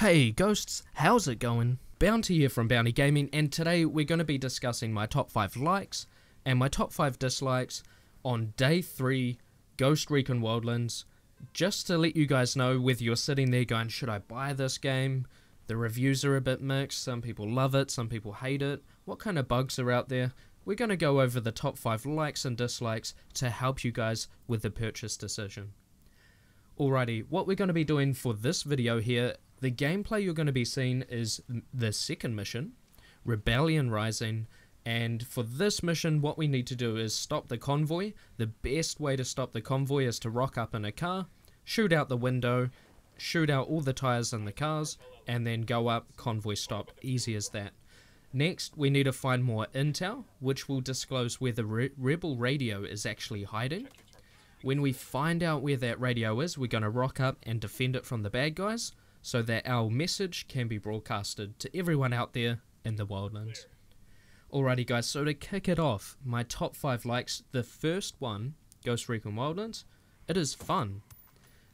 Hey ghosts, how's it going? Bounty here from Bounty Gaming and today we're going to be discussing my top 5 likes and my top 5 dislikes on day 3 Ghost Recon Wildlands. Just to let you guys know whether you're sitting there going should I buy this game? The reviews are a bit mixed, some people love it, some people hate it. What kind of bugs are out there? We're going to go over the top 5 likes and dislikes to help you guys with the purchase decision. Alrighty, what we're going to be doing for this video here the gameplay you're going to be seeing is the second mission, Rebellion Rising, and for this mission what we need to do is stop the convoy. The best way to stop the convoy is to rock up in a car, shoot out the window, shoot out all the tires in the cars, and then go up, convoy stop, easy as that. Next, we need to find more intel, which will disclose where the re rebel radio is actually hiding. When we find out where that radio is, we're going to rock up and defend it from the bad guys so that our message can be broadcasted to everyone out there in the wildlands. Alrighty guys, so to kick it off, my top 5 likes, the first one, Ghost Recon Wildlands, it is fun.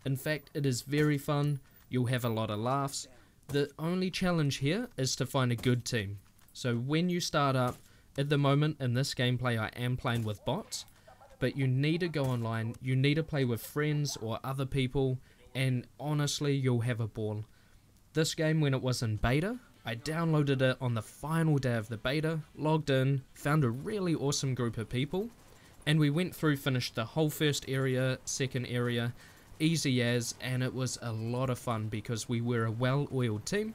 In fact, it is very fun, you'll have a lot of laughs. The only challenge here is to find a good team. So when you start up, at the moment in this gameplay I am playing with bots, but you need to go online, you need to play with friends or other people and honestly, you'll have a ball. This game, when it was in beta, I downloaded it on the final day of the beta, logged in, found a really awesome group of people, and we went through, finished the whole first area, second area, easy as, and it was a lot of fun because we were a well-oiled team.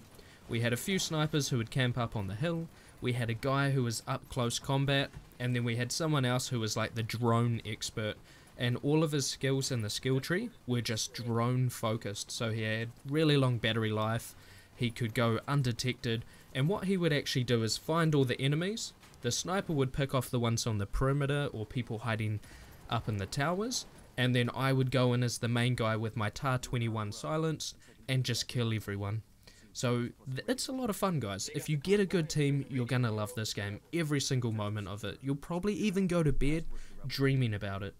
We had a few snipers who would camp up on the hill, we had a guy who was up close combat, and then we had someone else who was like the drone expert and all of his skills in the skill tree were just drone focused. So he had really long battery life, he could go undetected, and what he would actually do is find all the enemies. The sniper would pick off the ones on the perimeter or people hiding up in the towers, and then I would go in as the main guy with my TAR-21 silenced and just kill everyone. So it's a lot of fun guys. If you get a good team, you're gonna love this game. Every single moment of it. You'll probably even go to bed dreaming about it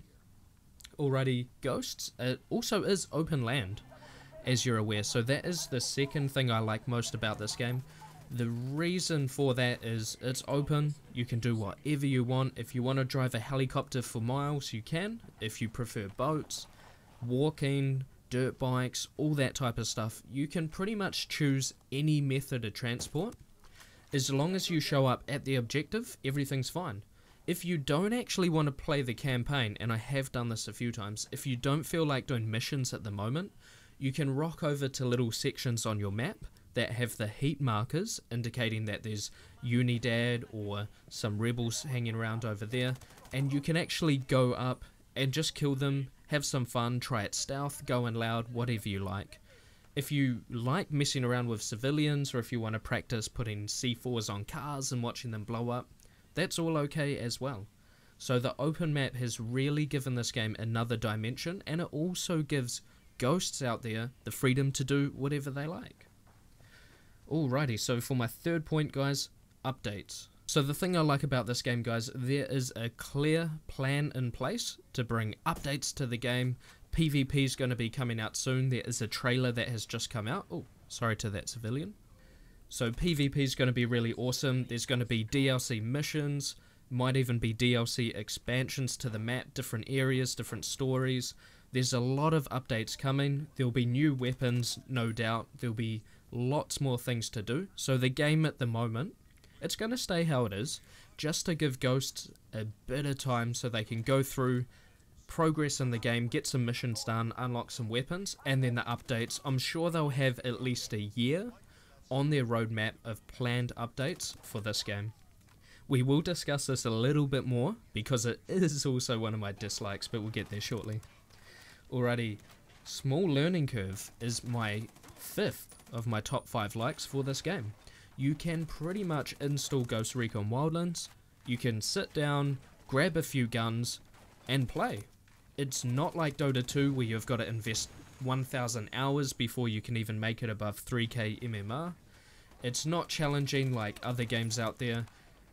already ghosts. It also is open land, as you're aware. So that is the second thing I like most about this game. The reason for that is it's open, you can do whatever you want. If you want to drive a helicopter for miles, you can. If you prefer boats, walking, dirt bikes, all that type of stuff, you can pretty much choose any method of transport. As long as you show up at the objective, everything's fine if you don't actually want to play the campaign, and I have done this a few times, if you don't feel like doing missions at the moment, you can rock over to little sections on your map that have the heat markers indicating that there's Unidad or some rebels hanging around over there, and you can actually go up and just kill them, have some fun, try it stealth, go in loud, whatever you like. If you like messing around with civilians or if you want to practice putting C4s on cars and watching them blow up, that's all okay as well. So the open map has really given this game another dimension and it also gives ghosts out there the freedom to do whatever they like. Alrighty, so for my third point guys, updates. So the thing I like about this game guys, there is a clear plan in place to bring updates to the game. PvP is going to be coming out soon. There is a trailer that has just come out. Oh, sorry to that civilian. So PvP is going to be really awesome. There's going to be DLC missions, might even be DLC expansions to the map, different areas, different stories. There's a lot of updates coming. There'll be new weapons, no doubt. There'll be lots more things to do. So the game at the moment, it's going to stay how it is, just to give Ghosts a bit of time so they can go through, progress in the game, get some missions done, unlock some weapons, and then the updates. I'm sure they'll have at least a year on their roadmap of planned updates for this game. We will discuss this a little bit more because it is also one of my dislikes, but we'll get there shortly. Alrighty, small learning curve is my fifth of my top five likes for this game. You can pretty much install Ghost Recon Wildlands, you can sit down, grab a few guns, and play. It's not like Dota 2 where you've got to invest 1000 hours before you can even make it above 3k MMR. It's not challenging like other games out there,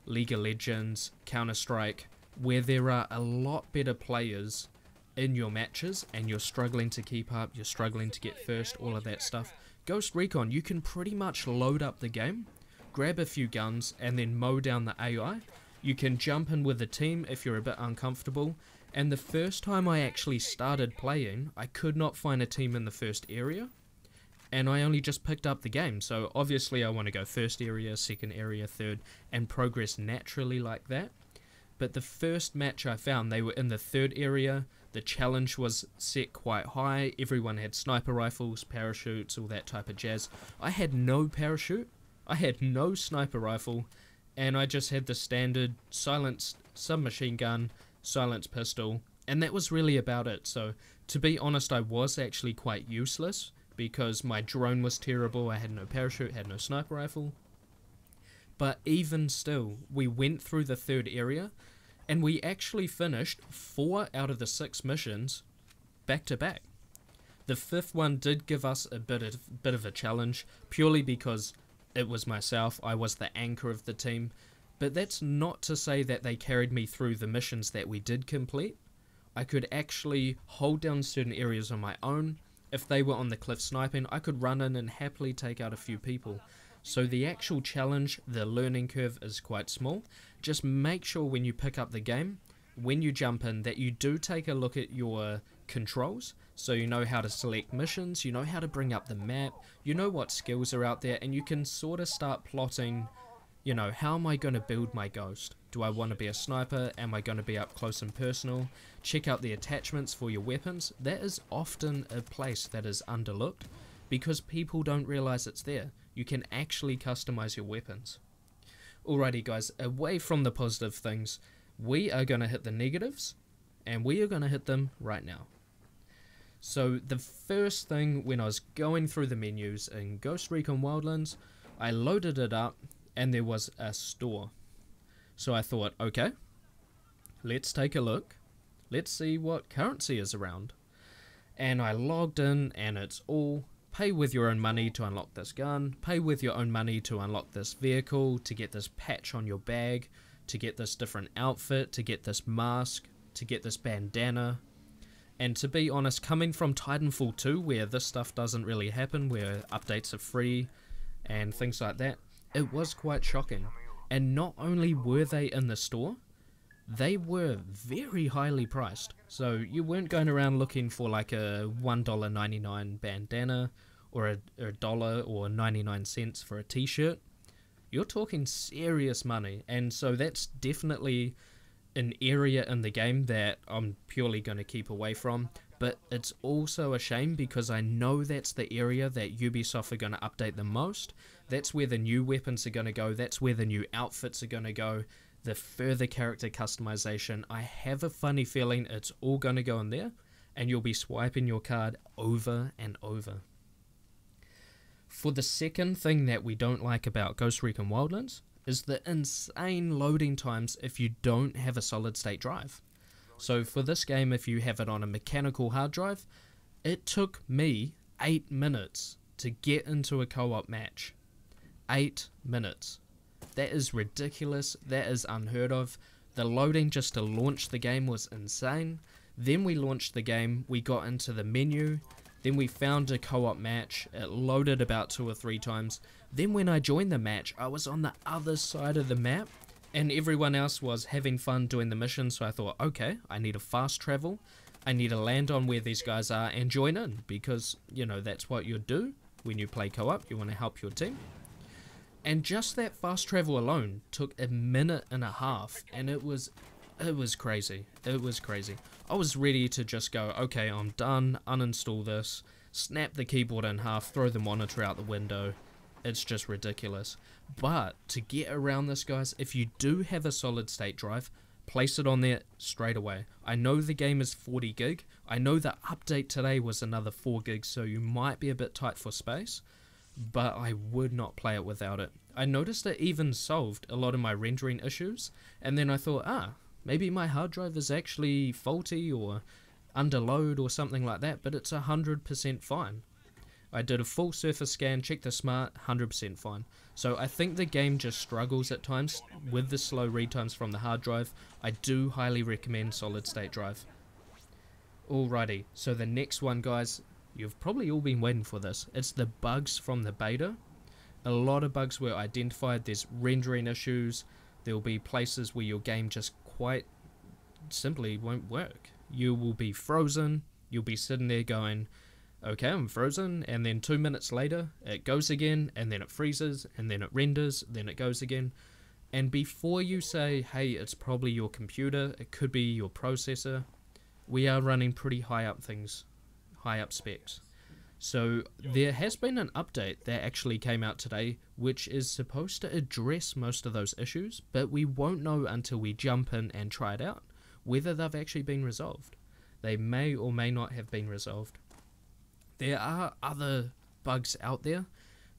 League of Legends, Counter-Strike, where there are a lot better players in your matches and you're struggling to keep up, you're struggling to get first, all of that stuff. Ghost Recon, you can pretty much load up the game, grab a few guns, and then mow down the AI. You can jump in with the team if you're a bit uncomfortable. And the first time I actually started playing, I could not find a team in the first area. And I only just picked up the game, so obviously I want to go first area, second area, third, and progress naturally like that. But the first match I found, they were in the third area. The challenge was set quite high. Everyone had sniper rifles, parachutes, all that type of jazz. I had no parachute. I had no sniper rifle and I just had the standard silenced submachine gun, silenced pistol, and that was really about it. So, to be honest, I was actually quite useless because my drone was terrible, I had no parachute, had no sniper rifle. But even still, we went through the third area and we actually finished four out of the six missions back to back. The fifth one did give us a bit of bit of a challenge purely because it was myself, I was the anchor of the team, but that's not to say that they carried me through the missions that we did complete. I could actually hold down certain areas on my own. If they were on the cliff sniping, I could run in and happily take out a few people. So the actual challenge, the learning curve is quite small. Just make sure when you pick up the game, when you jump in, that you do take a look at your controls so you know how to select missions, you know how to bring up the map, you know what skills are out there, and you can sort of start plotting, you know, how am I going to build my ghost? Do I want to be a sniper? Am I going to be up close and personal? Check out the attachments for your weapons. That is often a place that is underlooked because people don't realize it's there. You can actually customize your weapons. Alrighty guys, away from the positive things, we are going to hit the negatives and we are going to hit them right now. So the first thing when I was going through the menus in Ghost Recon Wildlands, I loaded it up and there was a store. So I thought, okay, let's take a look. Let's see what currency is around. And I logged in and it's all pay with your own money to unlock this gun, pay with your own money to unlock this vehicle, to get this patch on your bag, to get this different outfit, to get this mask, to get this bandana, and to be honest, coming from Titanfall 2, where this stuff doesn't really happen, where updates are free and things like that, it was quite shocking. And not only were they in the store, they were very highly priced. So you weren't going around looking for like a $1.99 bandana or a, a dollar or 99 cents for a t-shirt. You're talking serious money. And so that's definitely an area in the game that I'm purely going to keep away from. But it's also a shame because I know that's the area that Ubisoft are going to update the most. That's where the new weapons are going to go. That's where the new outfits are going to go. The further character customization. I have a funny feeling it's all going to go in there. And you'll be swiping your card over and over. For the second thing that we don't like about Ghost Recon Wildlands, is the insane loading times if you don't have a solid state drive. So for this game, if you have it on a mechanical hard drive, it took me 8 minutes to get into a co-op match. 8 minutes. That is ridiculous, that is unheard of. The loading just to launch the game was insane. Then we launched the game, we got into the menu, then we found a co-op match, it loaded about two or three times. Then when I joined the match, I was on the other side of the map, and everyone else was having fun doing the mission, so I thought, okay, I need a fast travel, I need to land on where these guys are and join in, because, you know, that's what you do when you play co-op, you want to help your team. And just that fast travel alone took a minute and a half, and it was it was crazy. It was crazy. I was ready to just go, okay, I'm done, uninstall this, snap the keyboard in half, throw the monitor out the window. It's just ridiculous. But to get around this, guys, if you do have a solid state drive, place it on there straight away. I know the game is 40 gig. I know the update today was another 4 gig, so you might be a bit tight for space, but I would not play it without it. I noticed it even solved a lot of my rendering issues, and then I thought, ah, Maybe my hard drive is actually faulty or under load or something like that, but it's 100% fine. I did a full surface scan, checked the smart, 100% fine. So I think the game just struggles at times with the slow read times from the hard drive. I do highly recommend solid state drive. Alrighty, so the next one guys, You've probably all been waiting for this. It's the bugs from the beta. A lot of bugs were identified. There's rendering issues. There'll be places where your game just quite simply won't work. You will be frozen. You'll be sitting there going, okay, I'm frozen. And then two minutes later, it goes again. And then it freezes. And then it renders. Then it goes again. And before you say, hey, it's probably your computer, it could be your processor, we are running pretty high up things, high up specs. So there has been an update that actually came out today, which is supposed to address most of those issues, but we won't know until we jump in and try it out whether they've actually been resolved. They may or may not have been resolved. There are other bugs out there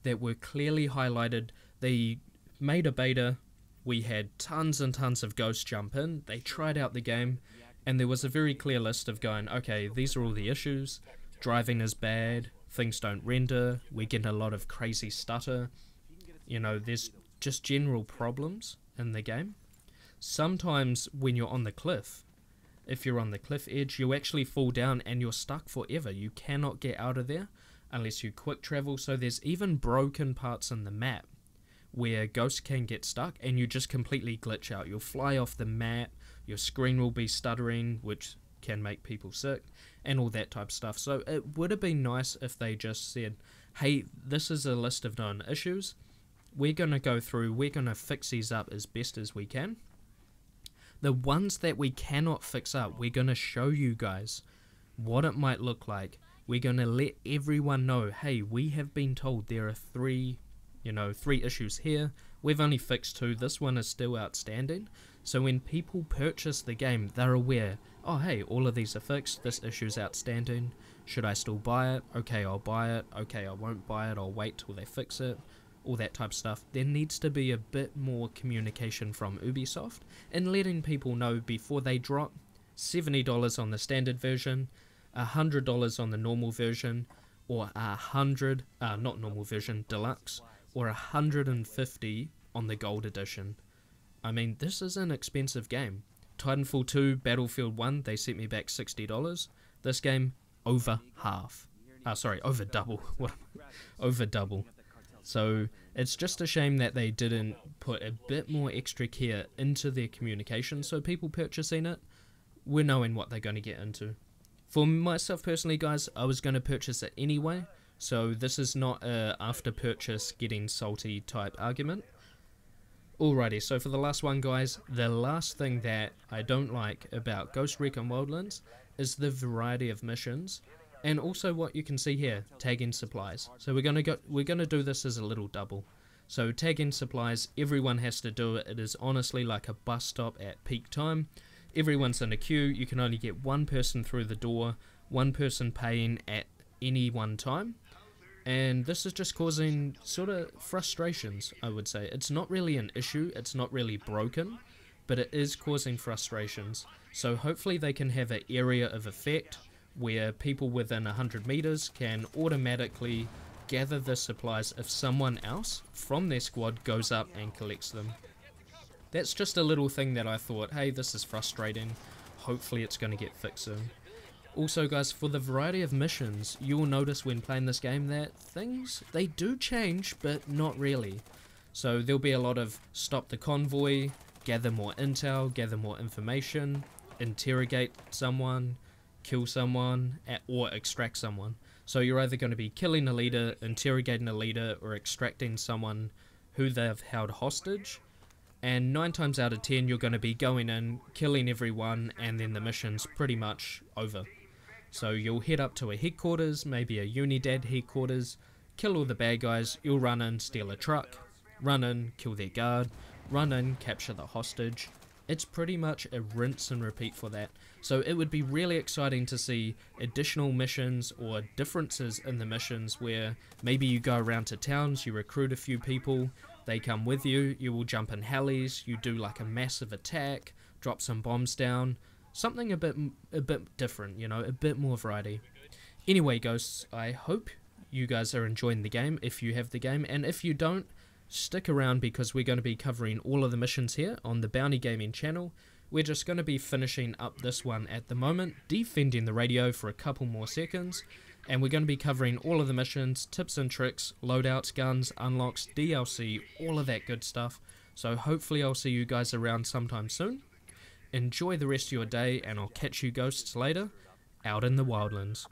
that were clearly highlighted. They made a beta. We had tons and tons of ghosts jump in. They tried out the game and there was a very clear list of going, okay, these are all the issues. Driving is bad, things don't render, we get a lot of crazy stutter. You know, there's just general problems in the game. Sometimes when you're on the cliff, if you're on the cliff edge, you actually fall down and you're stuck forever. You cannot get out of there unless you quick travel. So there's even broken parts in the map where ghosts can get stuck and you just completely glitch out. You'll fly off the map, your screen will be stuttering, which can make people sick, and all that type of stuff. So it would have been nice if they just said, hey, this is a list of known issues. We're going to go through, we're going to fix these up as best as we can. The ones that we cannot fix up, we're going to show you guys what it might look like. We're going to let everyone know, hey, we have been told there are three, you know, three issues here. We've only fixed two. This one is still outstanding. So when people purchase the game, they're aware, oh hey, all of these are fixed, this issue's outstanding, should I still buy it? Okay, I'll buy it, okay, I won't buy it, I'll wait till they fix it, all that type of stuff. There needs to be a bit more communication from Ubisoft and letting people know before they drop $70 on the standard version, $100 on the normal version, or a hundred, uh, not normal version, deluxe, or a hundred and fifty on the gold edition. I mean, this is an expensive game. Titanfall 2, Battlefield 1, they sent me back $60. This game, over half. Uh, sorry, over double. over double. So it's just a shame that they didn't put a bit more extra care into their communication so people purchasing it were knowing what they're going to get into. For myself personally, guys, I was going to purchase it anyway, so this is not a after purchase getting salty type argument. Alrighty, so for the last one, guys, the last thing that I don't like about Ghost Recon Wildlands is the variety of missions, and also what you can see here, tag in supplies. So we're gonna go, we're gonna do this as a little double. So tag in supplies, everyone has to do it. It is honestly like a bus stop at peak time. Everyone's in a queue. You can only get one person through the door, one person paying at any one time and this is just causing sort of frustrations, I would say. It's not really an issue, it's not really broken, but it is causing frustrations. So hopefully they can have an area of effect where people within 100 meters can automatically gather the supplies if someone else from their squad goes up and collects them. That's just a little thing that I thought, hey, this is frustrating. Hopefully it's going to get fixed soon. Also guys, for the variety of missions, you will notice when playing this game that things, they do change, but not really. So there'll be a lot of stop the convoy, gather more intel, gather more information, interrogate someone, kill someone, or extract someone. So you're either going to be killing a leader, interrogating a leader, or extracting someone who they've held hostage. And 9 times out of 10 you're going to be going in, killing everyone, and then the mission's pretty much over. So you'll head up to a headquarters, maybe a Unidad headquarters, kill all the bad guys, you'll run in, steal a truck, run in, kill their guard, run in, capture the hostage. It's pretty much a rinse and repeat for that. So it would be really exciting to see additional missions or differences in the missions where maybe you go around to towns, you recruit a few people, they come with you, you will jump in helis, you do like a massive attack, drop some bombs down, something a bit a bit different, you know, a bit more variety. Anyway, ghosts, I hope you guys are enjoying the game if you have the game, and if you don't, stick around because we're going to be covering all of the missions here on the Bounty Gaming channel. We're just going to be finishing up this one at the moment, defending the radio for a couple more seconds, And we're going to be covering all of the missions, tips and tricks, loadouts, guns, unlocks, DLC, all of that good stuff. So hopefully I'll see you guys around sometime soon. Enjoy the rest of your day, and I'll catch you ghosts later out in the wildlands.